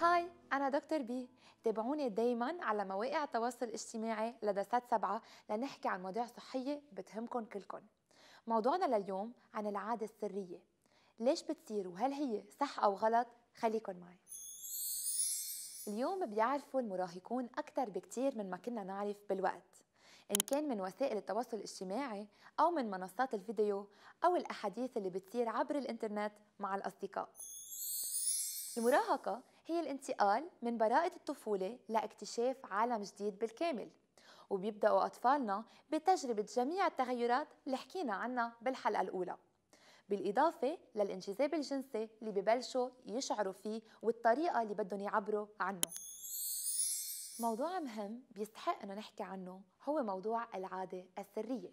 هاي أنا دكتور بي. تابعوني دايما على مواقع التواصل الاجتماعي لدى سات سبعة لنحكي عن مواضيع صحية بتهمكن كلكن موضوعنا لليوم عن العادة السرية. ليش بتصير وهل هي صح أو غلط؟ خليكن معي. اليوم بيعرفوا المراهقون أكثر بكتير من ما كنا نعرف بالوقت. إن كان من وسائل التواصل الاجتماعي أو من منصات الفيديو أو الأحاديث اللي بتصير عبر الإنترنت مع الأصدقاء. المراهقة هي الانتقال من براءة الطفولة لاكتشاف عالم جديد بالكامل وبيبدأوا أطفالنا بتجربة جميع التغيرات اللي حكينا عنها بالحلقة الأولى. بالإضافة للانجذاب الجنسي اللي ببلشوا يشعروا فيه والطريقة اللي بدهم يعبروا عنه. موضوع مهم بيستحق أنه نحكي عنه هو موضوع العادة السرية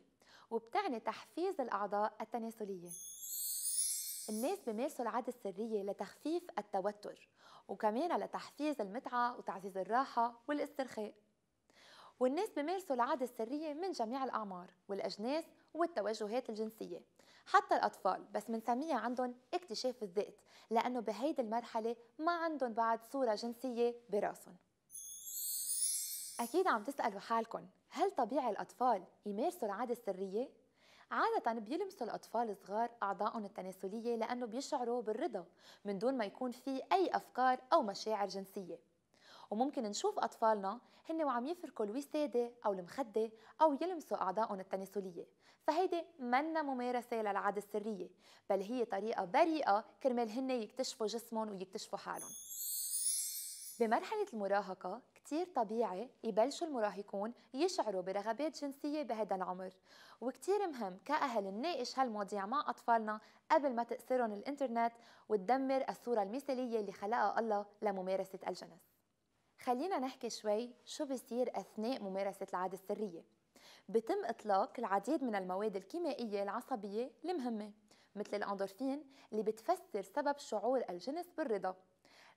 وبتعني تحفيز الأعضاء التناسلية. الناس بيمارسوا العادة السرية لتخفيف التوتر وكمان لتحفيز المتعة وتعزيز الراحة والاسترخاء. والناس بيمارسوا العادة السرية من جميع الأعمار والأجناس والتوجهات الجنسية حتى الأطفال بس بنسميها عندهم اكتشاف الذات لأنه بهيدي المرحلة ما عندهم بعد صورة جنسية براسهم. أكيد عم تسألوا حالكم هل طبيعي الأطفال يمارسوا العادة السرية؟ عادة بيلمسوا الأطفال الصغار أعضائهم التناسلية لأنه بيشعروا بالرضا من دون ما يكون في أي أفكار أو مشاعر جنسية. وممكن نشوف أطفالنا هن وعم يفركوا الوسادة أو المخدة أو يلمسوا أعضائهم التناسلية. فهيدي منا ممارسة للعادة السرية بل هي طريقة بريئة كرمال هن يكتشفوا جسمهم ويكتشفوا حالهم بمرحلة المراهقة كتير طبيعي يبلشوا المراهقون يشعروا برغبات جنسية بهذا العمر. وكتير مهم كأهل نناقش هالمواضيع مع أطفالنا قبل ما تأسرهم الإنترنت وتدمر الصورة المثالية اللي خلقها الله لممارسة الجنس. خلينا نحكي شوي شو بيصير أثناء ممارسة العادة السرية. بتم إطلاق العديد من المواد الكيميائية العصبية المهمة مثل الأندورفين اللي بتفسر سبب شعور الجنس بالرضا.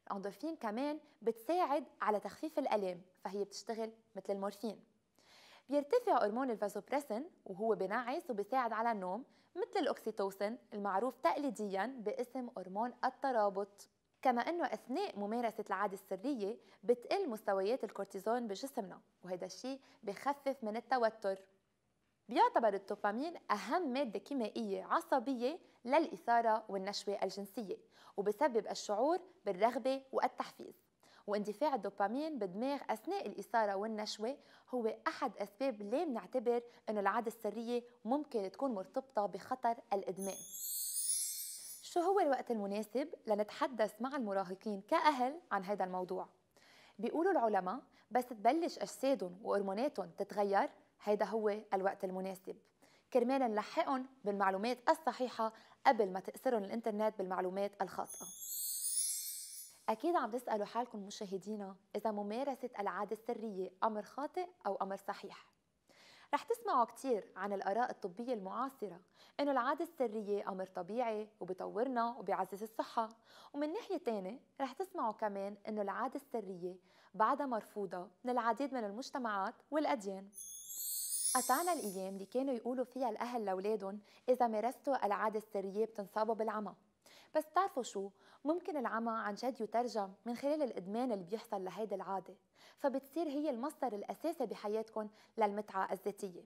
الأندورفين كمان بتساعد على تخفيف الألم فهي بتشتغل مثل المورفين. بيرتفع هرمون الفازوبريسين وهو بنعس وبيساعد على النوم مثل الأكسيتوسين المعروف تقليديا باسم هرمون الترابط. كما إنه أثناء ممارسة العادة السرية بتقل مستويات الكورتيزون بجسمنا وهذا الشيء بخفف من التوتر. بيعتبر الدوبامين أهم مادة كيميائية عصبية للإثارة والنشوة الجنسية وبسبب الشعور بالرغبة والتحفيز واندفاع الدوبامين بالدماغ أثناء الإثارة والنشوة هو أحد أسباب ليه بنعتبر أنه العادة السرية ممكن تكون مرتبطة بخطر الإدمان شو هو الوقت المناسب لنتحدث مع المراهقين كأهل عن هذا الموضوع؟ بيقولوا العلماء بس تبلش أجسادهم وهرموناتهم تتغير هيدا هو الوقت المناسب. كرمال نلحقهم بالمعلومات الصحيحة قبل ما تأثرهم الإنترنت بالمعلومات الخاطئة. أكيد عم تسألوا حالكم مشاهدينا إذا ممارسة العادة السرية أمر خاطئ أو أمر صحيح. رح تسمعوا كثير عن الآراء الطبية المعاصرة إنه العادة السرية أمر طبيعي وبيطورنا وبيعزز الصحة. ومن ناحية تانية رح تسمعوا كمان إنه العادة السرية بعدها مرفوضة من العديد من المجتمعات والأديان. قطعنا الأيام اللي كانوا يقولوا فيها الأهل لأولادهم إذا مارستوا العادة السرية بتنصابوا بالعمى. بس تعرفوا شو؟ ممكن العمى عن جد يترجم من خلال الإدمان اللي بيحصل لهيدي العادة فبتصير هي المصدر الأساسي بحياتكم للمتعة الذاتية.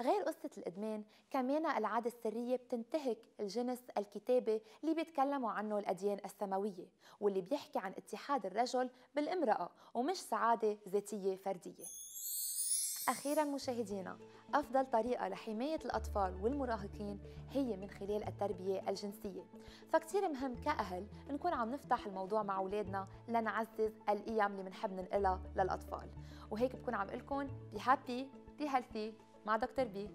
غير قصة الإدمان كمان العادة السرية بتنتهك الجنس الكتابي اللي بيتكلموا عنه الأديان السماوية واللي بيحكي عن اتحاد الرجل بالامرأة ومش سعادة ذاتية فردية. أخيرا مشاهدينا أفضل طريقة لحماية الأطفال والمراهقين هي من خلال التربية الجنسية. فكتير مهم كأهل نكون عم نفتح الموضوع مع أولادنا لنعزز القيم اللي بنحب ننقلها للأطفال. وهيك بكون عم لكم be happy be healthy مع دكتور Bee.